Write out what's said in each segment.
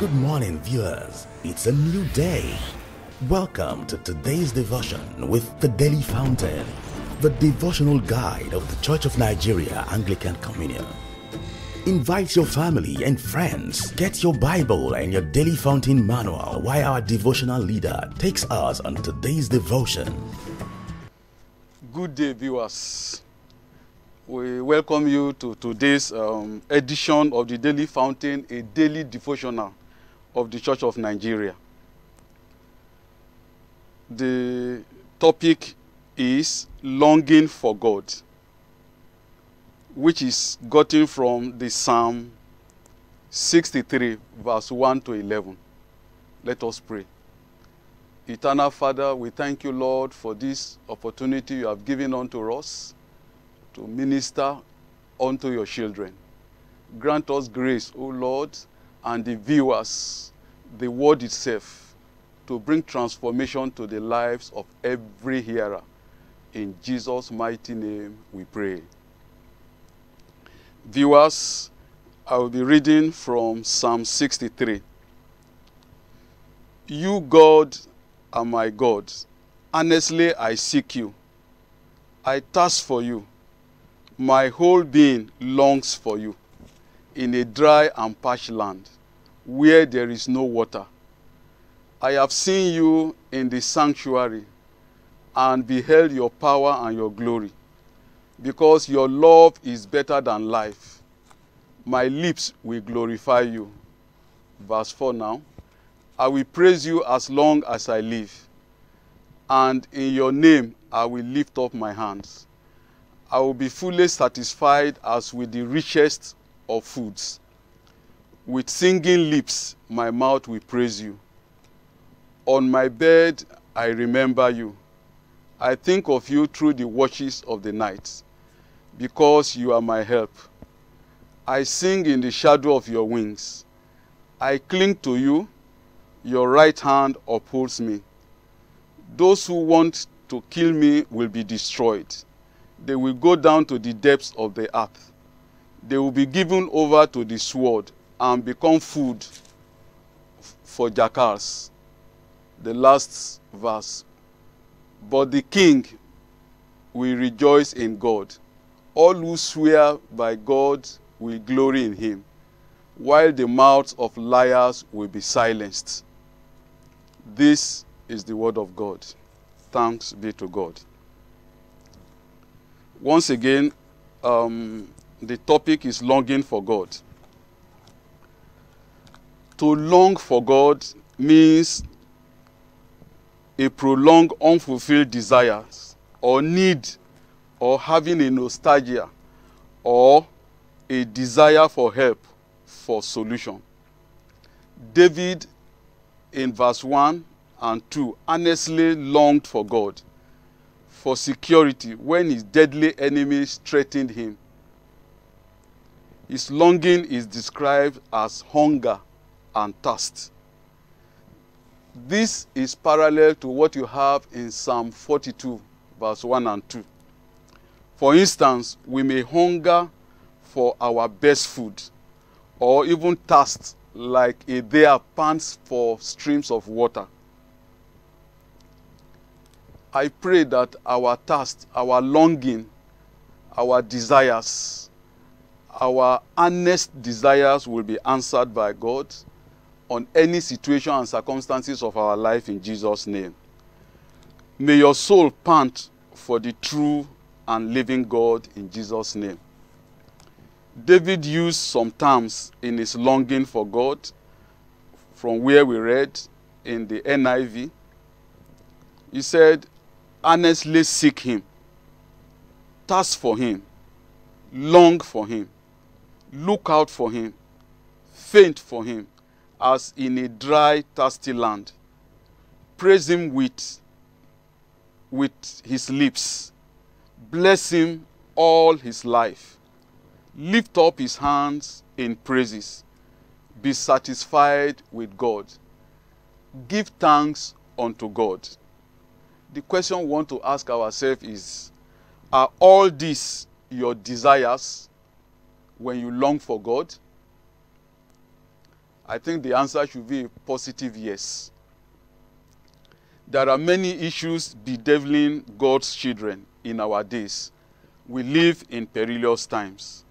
Good morning, viewers. It's a new day. Welcome to today's devotion with the Daily Fountain, the devotional guide of the Church of Nigeria Anglican Communion. Invite your family and friends. Get your Bible and your Daily Fountain manual while our devotional leader takes us on today's devotion. Good day, viewers. We welcome you to today's um, edition of the Daily Fountain, a daily devotional of the Church of Nigeria. The topic is longing for God, which is gotten from the Psalm 63, verse 1 to 11. Let us pray. Eternal Father, we thank you, Lord, for this opportunity you have given unto us to minister unto your children. Grant us grace, O Lord, and the viewers, the word itself, to bring transformation to the lives of every hearer. In Jesus' mighty name we pray. Viewers, I will be reading from Psalm 63. You, God, are my God. Honestly, I seek you. I thirst for you. My whole being longs for you in a dry and parched land where there is no water. I have seen you in the sanctuary and beheld your power and your glory because your love is better than life. My lips will glorify you. Verse 4 now. I will praise you as long as I live, and in your name I will lift up my hands. I will be fully satisfied as with the richest of foods. With singing lips, my mouth will praise you. On my bed, I remember you. I think of you through the watches of the night, because you are my help. I sing in the shadow of your wings. I cling to you. Your right hand upholds me. Those who want to kill me will be destroyed they will go down to the depths of the earth. They will be given over to the sword and become food for jackals. The last verse. But the king will rejoice in God. All who swear by God will glory in him, while the mouths of liars will be silenced. This is the word of God. Thanks be to God once again, um, the topic is longing for God. To long for God means a prolonged, unfulfilled desires or need or having a nostalgia or a desire for help for solution. David in verse 1 and 2 earnestly longed for God for security when his deadly enemies threatened him. His longing is described as hunger and thirst. This is parallel to what you have in Psalm 42, verse 1 and 2. For instance, we may hunger for our best food, or even thirst like a deer pants for streams of water. I pray that our thirst, our longing, our desires, our earnest desires will be answered by God on any situation and circumstances of our life in Jesus' name. May your soul pant for the true and living God in Jesus' name. David used some terms in his longing for God from where we read in the NIV. He said, earnestly seek him, thirst for him, long for him, look out for him, faint for him, as in a dry, thirsty land. Praise him with, with his lips. Bless him all his life. Lift up his hands in praises. Be satisfied with God. Give thanks unto God the question we want to ask ourselves is Are all these your desires when you long for God? I think the answer should be a positive yes. There are many issues bedeviling God's children in our days. We live in perilous times.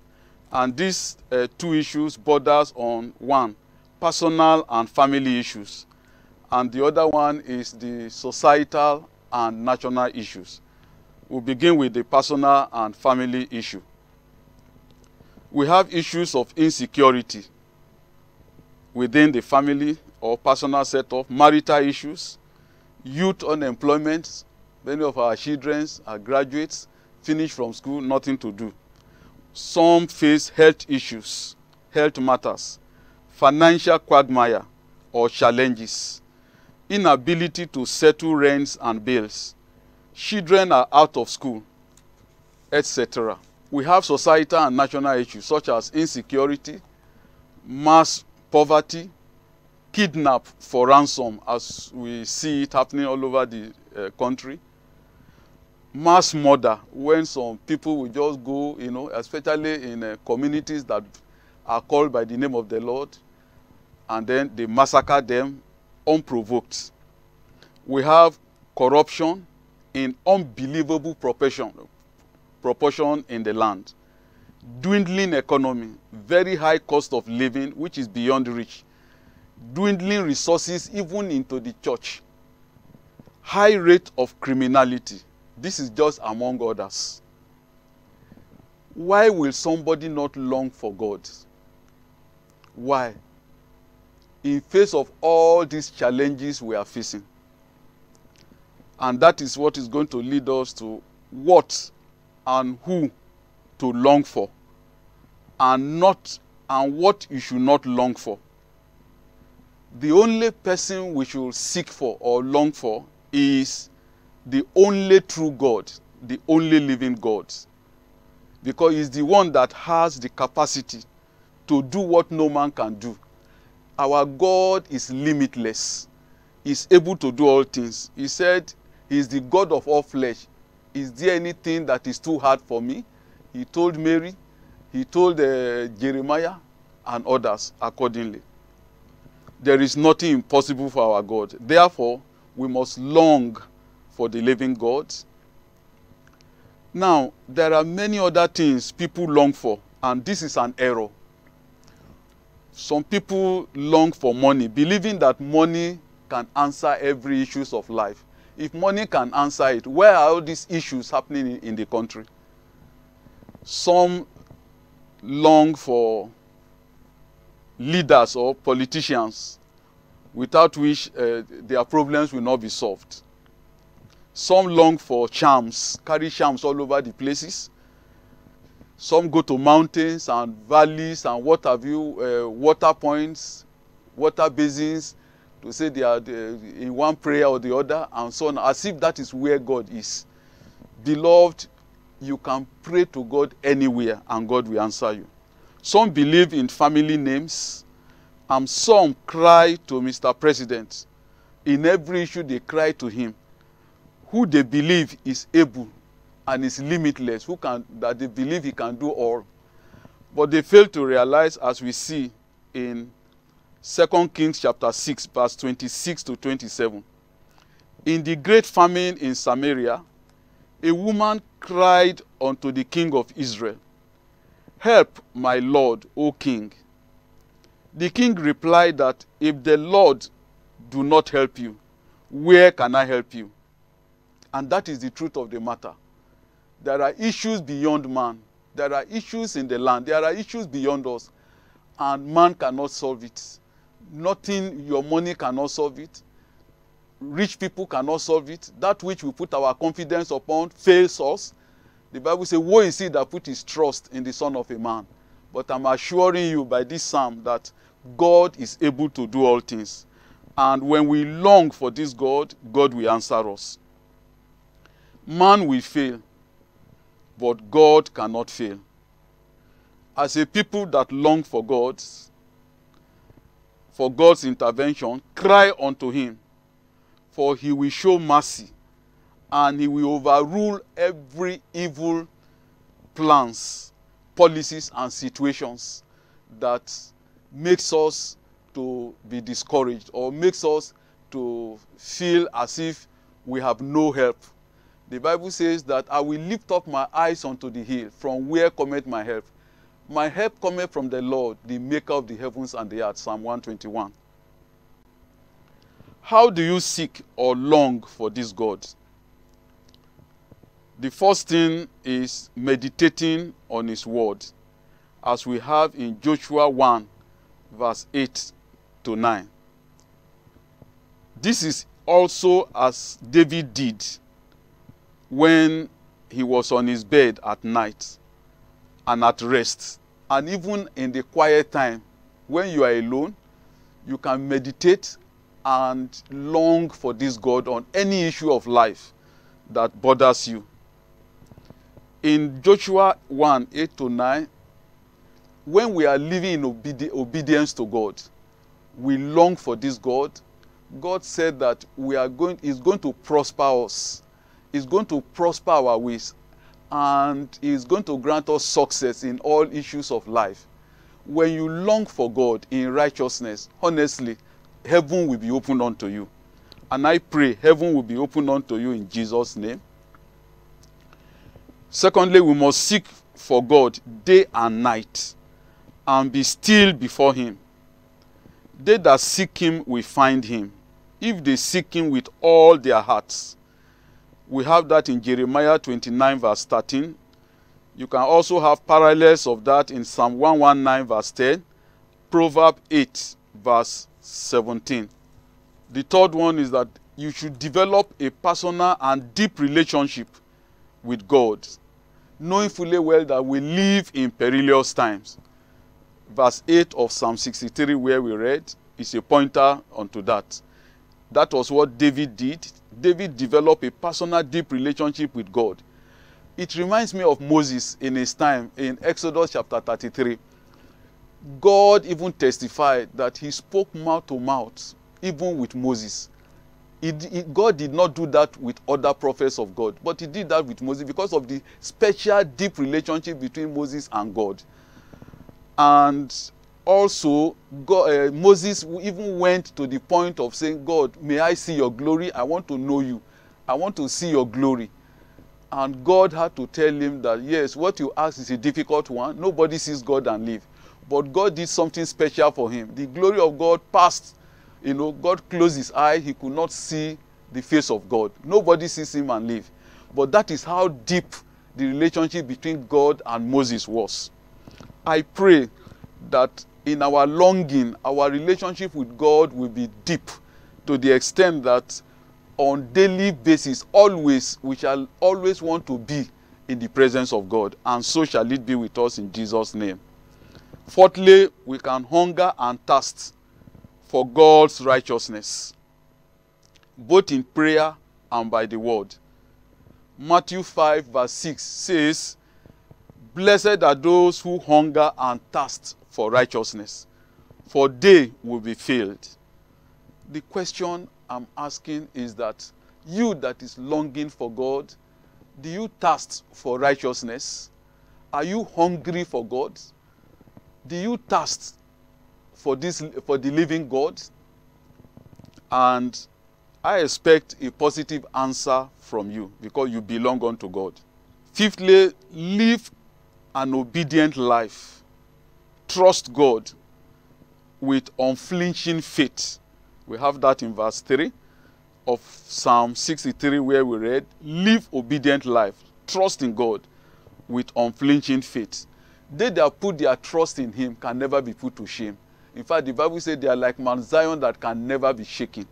And these uh, two issues borders on one, personal and family issues. And the other one is the societal and national issues. We'll begin with the personal and family issue. We have issues of insecurity within the family or personal setup, marital issues, youth unemployment. Many of our children are graduates, finished from school, nothing to do. Some face health issues, health matters, financial quagmire or challenges, inability to settle rents and bills. Children are out of school, etc. We have societal and national issues such as insecurity, mass poverty, kidnap for ransom as we see it happening all over the uh, country, mass murder when some people will just go, you know, especially in uh, communities that are called by the name of the Lord, and then they massacre them unprovoked. We have corruption in unbelievable proportion, proportion in the land, dwindling economy, very high cost of living, which is beyond reach, dwindling resources even into the church, high rate of criminality. This is just among others. Why will somebody not long for God? Why? In face of all these challenges we are facing. And that is what is going to lead us to what and who to long for and not and what you should not long for. The only person we should seek for or long for is the only true God, the only living God. Because he's the one that has the capacity to do what no man can do. Our God is limitless. He's able to do all things. He said, He's the God of all flesh. Is there anything that is too hard for me? He told Mary, he told uh, Jeremiah, and others accordingly. There is nothing impossible for our God. Therefore, we must long for the living God. Now, there are many other things people long for, and this is an error. Some people long for money, believing that money can answer every issues of life. If money can answer it, where are all these issues happening in, in the country? Some long for leaders or politicians without which uh, their problems will not be solved. Some long for charms, carry charms all over the places. Some go to mountains and valleys and what have you, uh, water points, water basins, to say they are in one prayer or the other, and so on, as if that is where God is. Beloved, you can pray to God anywhere and God will answer you. Some believe in family names, and some cry to Mr. President. In every issue, they cry to him. Who they believe is able and is limitless, who can, that they believe he can do all. But they fail to realize, as we see in 2 Kings chapter 6, verse 26 to 27. In the great famine in Samaria, a woman cried unto the king of Israel, Help, my lord, O king. The king replied that if the Lord do not help you, where can I help you? And that is the truth of the matter. There are issues beyond man. There are issues in the land. There are issues beyond us. And man cannot solve it. Nothing, your money cannot solve it. Rich people cannot solve it. That which we put our confidence upon fails us. The Bible says, Woe is he that put his trust in the Son of a man. But I'm assuring you by this psalm that God is able to do all things. And when we long for this God, God will answer us. Man will fail, but God cannot fail. As a people that long for God, for God's intervention, cry unto him, for he will show mercy and he will overrule every evil plans, policies, and situations that makes us to be discouraged or makes us to feel as if we have no help. The Bible says that I will lift up my eyes unto the hill, from where cometh my help. My help cometh from the Lord, the maker of the heavens and the earth. Psalm 121. How do you seek or long for this God? The first thing is meditating on His word, as we have in Joshua 1, verse 8 to 9. This is also as David did when he was on his bed at night and at rest. And even in the quiet time, when you are alone, you can meditate and long for this God on any issue of life that bothers you. In Joshua 1 8 to 9, when we are living in obedi- obedience to God, we long for this God. God said that we are going, is going to prosper us, is going to prosper our ways, and is going to grant us success in all issues of life. When you long for God in righteousness, honestly, heaven will be opened unto you. And I pray heaven will be opened unto you in Jesus' name. Secondly, we must seek for God day and night and be still before Him. They that seek Him will find Him, if they seek Him with all their hearts. We have that in Jeremiah 29, verse 13. You can also have parallels of that in Psalm 119, verse 10, Proverb 8, verse 17. The third one is that you should develop a personal and deep relationship with God, knowing fully well that we live in perilous times. Verse 8 of Psalm 63, where we read, is a pointer unto that. That was what David did. David developed a personal, deep relationship with God. It reminds me of Moses in his time in Exodus chapter 33. God even testified that he spoke mouth to mouth, even with Moses. God did not do that with other prophets of God, but he did that with Moses because of the special, deep relationship between Moses and God. And also, God, uh, Moses even went to the point of saying, God, may I see your glory? I want to know you. I want to see your glory. And God had to tell him that, yes, what you ask is a difficult one. Nobody sees God and live. But God did something special for him. The glory of God passed. You know, God closed his eye. He could not see the face of God. Nobody sees him and live. But that is how deep the relationship between God and Moses was. I pray that in our longing, our relationship with God will be deep to the extent that on daily basis, always, we shall always want to be in the presence of God. And so shall it be with us in Jesus' name. Fourthly, we can hunger and thirst for God's righteousness, both in prayer and by the word. Matthew 5, verse 6 says, Blessed are those who hunger and thirst for righteousness, for they will be filled. The question I'm asking is that you that is longing for God, do you thirst for righteousness? Are you hungry for God? Do you thirst for this for the living God? And I expect a positive answer from you because you belong unto God. Fifthly, live an obedient life. Trust God with unflinching faith. We have that in verse 3 of Psalm 63, where we read, Live obedient life. Trust in God with unflinching faith. They that put their trust in Him can never be put to shame. In fact, the Bible says they are like Mount Zion that can never be shaken.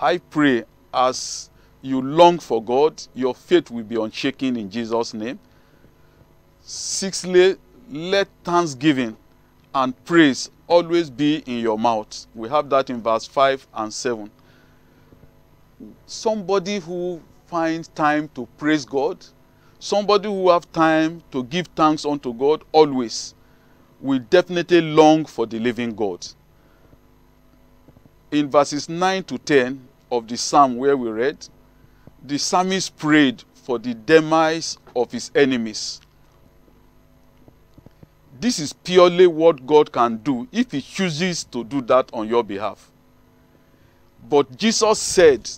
I pray as you long for God, your faith will be unshaken in Jesus' name. Sixthly, let thanksgiving and praise always be in your mouth. We have that in verse 5 and 7. Somebody who finds time to praise God, somebody who have time to give thanks unto God always will definitely long for the living God. In verses 9 to 10 of the psalm where we read, the psalmist prayed for the demise of his enemies. This is purely what God can do if He chooses to do that on your behalf. But Jesus said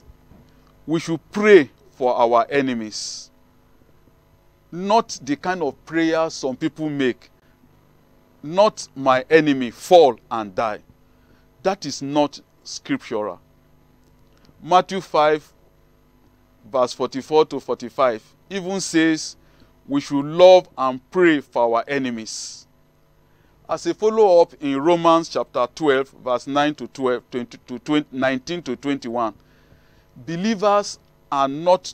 we should pray for our enemies. Not the kind of prayer some people make. Not my enemy fall and die. That is not scriptural. Matthew 5, verse 44 to 45, even says we should love and pray for our enemies. As a follow up in Romans chapter 12, verse 9 to 12, 20 to 20, 19 to 21, believers are not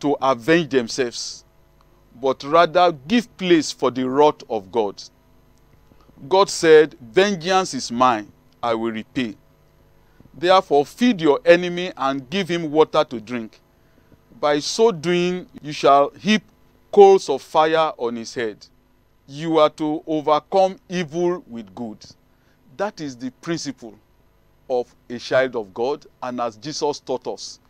to avenge themselves, but rather give place for the wrath of God. God said, Vengeance is mine, I will repay. Therefore, feed your enemy and give him water to drink. By so doing, you shall heap coals of fire on his head. You are to overcome evil with good. That is the principle of a child of God, and as Jesus taught us.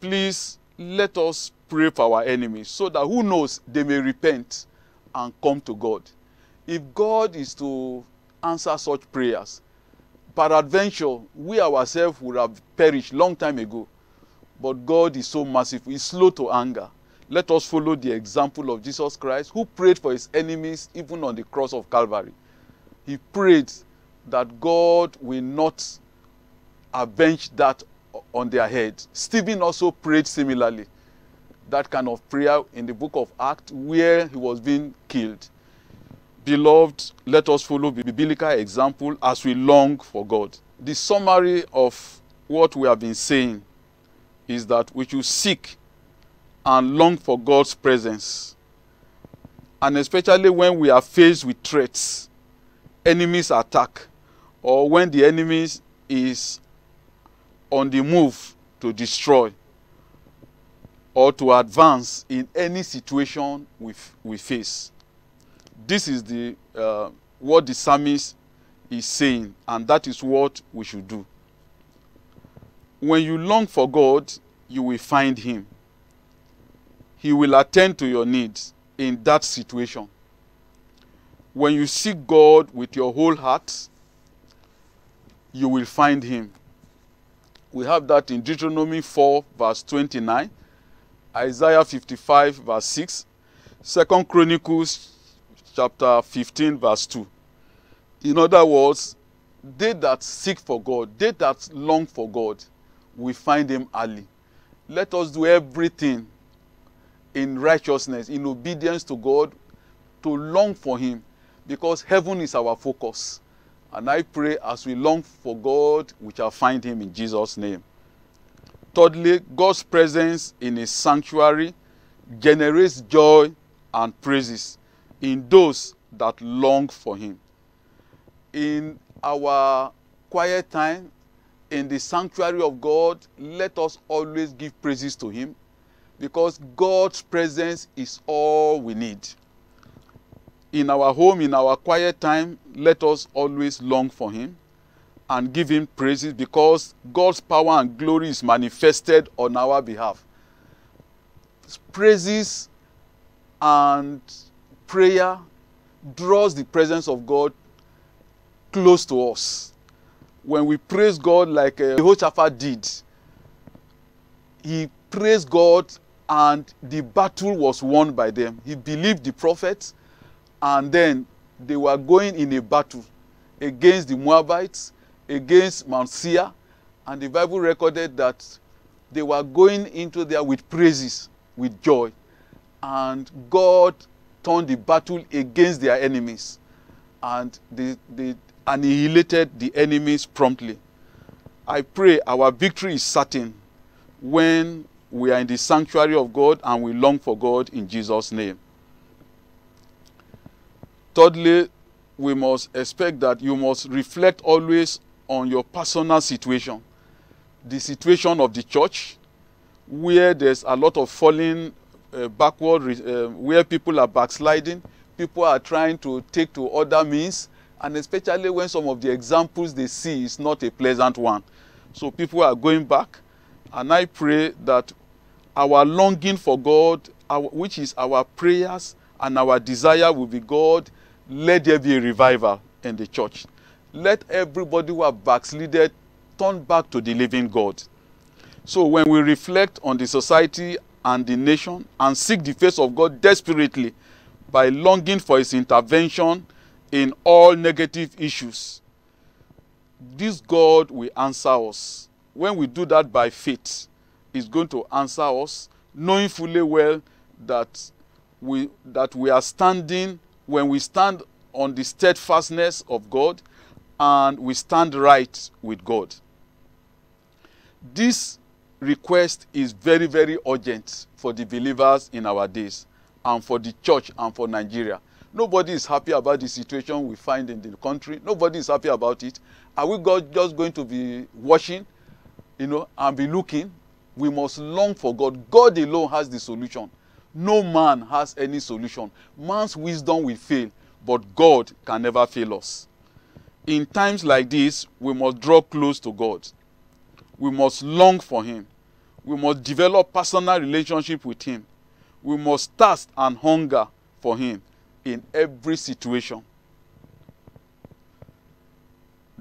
Please let us pray for our enemies so that who knows they may repent and come to God. If God is to answer such prayers, peradventure, we ourselves would have perished long time ago. But God is so merciful, He's slow to anger. Let us follow the example of Jesus Christ, who prayed for his enemies even on the cross of Calvary. He prayed that God will not avenge that on their head. Stephen also prayed similarly. That kind of prayer in the book of Acts where he was being killed. Beloved, let us follow the biblical example as we long for God. The summary of what we have been saying is that we should seek and long for God's presence. And especially when we are faced with threats, enemies attack, or when the enemy is on the move to destroy or to advance in any situation we, we face. This is the uh, what the psalmist is saying, and that is what we should do. When you long for God, you will find Him. He will attend to your needs in that situation. When you seek God with your whole heart, you will find Him. We have that in Deuteronomy 4, verse 29, Isaiah 55, verse 6, 2 Chronicles chapter 15, verse 2. In other words, they that seek for God, they that long for God, we find Him early. Let us do everything in righteousness, in obedience to God, to long for Him, because heaven is our focus. And I pray as we long for God, we shall find Him in Jesus' name. Thirdly, God's presence in His sanctuary generates joy and praises in those that long for Him. In our quiet time, in the sanctuary of God, let us always give praises to Him because God's presence is all we need. In our home, in our quiet time, let us always long for Him and give Him praises because God's power and glory is manifested on our behalf. Praises and prayer draws the presence of God close to us. When we praise God like uh, Jehoshaphat did, he praised God and the battle was won by them. He believed the prophets, and then they were going in a battle against the Moabites, against Mount Seir, and the Bible recorded that they were going into there with praises, with joy, and God turned the battle against their enemies, and they, they annihilated the enemies promptly. I pray our victory is certain when we are in the sanctuary of God and we long for God in Jesus' name. Thirdly, we must expect that you must reflect always on your personal situation, the situation of the church, where there's a lot of falling uh, backward, uh, where people are backsliding, people are trying to take to other means, and especially when some of the examples they see is not a pleasant one. So people are going back, and I pray that our longing for God, our, which is our prayers and our desire will be God, let there be a revival in the church. Let everybody who have backslided turn back to the living God. So when we reflect on the society and the nation and seek the face of God desperately by longing for his intervention in all negative issues, this God will answer us. When we do that by faith, He's going to answer us, knowing fully well that we that we are standing when we stand on the steadfastness of God and we stand right with God. This request is very, very urgent for the believers in our days and for the church and for Nigeria. Nobody is happy about the situation we find in the country. Nobody is happy about it. Are we God just going to be watching, you know, and be looking? We must long for God. God alone has the solution. No man has any solution. Man's wisdom will fail, but God can never fail us. In times like this, we must draw close to God. We must long for Him. We must develop personal relationship with Him. We must thirst and hunger for Him in every situation.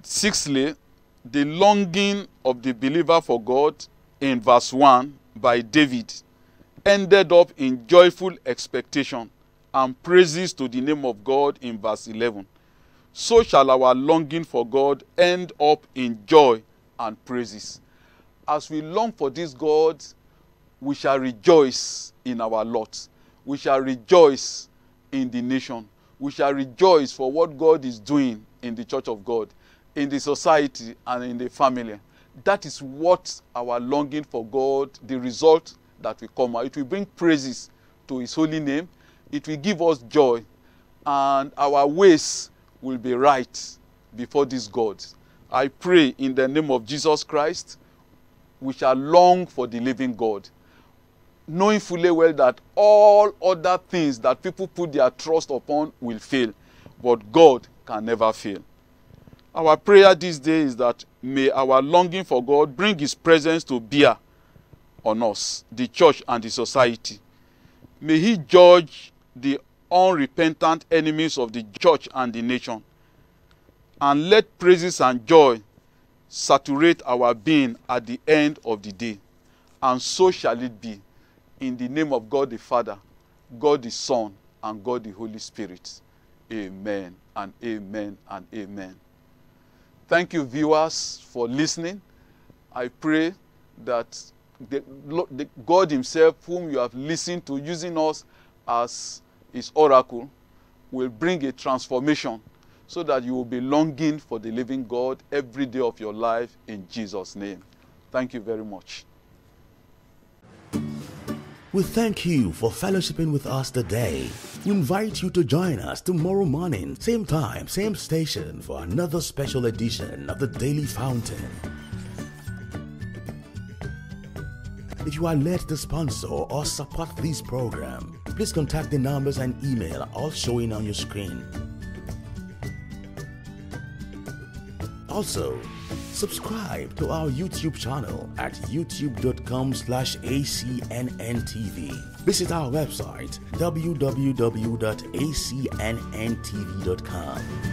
Sixthly, the longing of the believer for God in verse 1 by David ended up in joyful expectation and praises to the name of God in verse 11. So shall our longing for God end up in joy and praises. As we long for this God, we shall rejoice in our lot. We shall rejoice in the nation. We shall rejoice for what God is doing in the church of God, in the society, and in the family. That is what our longing for God, the result that will come out. It will bring praises to His holy name. It will give us joy, and our ways will be right before this God. I pray in the name of Jesus Christ, we shall long for the living God knowing fully well that all other things that people put their trust upon will fail, but God can never fail. Our prayer this day is that may our longing for God bring His presence to bear on us, the church and the society. May He judge the unrepentant enemies of the church and the nation. And let praises and joy saturate our being at the end of the day. And so shall it be in the name of God the Father, God the Son, and God the Holy Spirit. Amen and amen and amen. Thank you, viewers, for listening. I pray that the, the God Himself, whom you have listened to, using us as His oracle, will bring a transformation so that you will be longing for the living God every day of your life in Jesus' name. Thank you very much. We thank you for fellowshipping with us today. We invite you to join us tomorrow morning, same time, same station, for another special edition of the Daily Fountain. If you are led to sponsor or support this program, please contact the numbers and email all showing on your screen. Also, subscribe to our YouTube channel at youtube.com slash acnntv. Visit our website www.acnntv.com.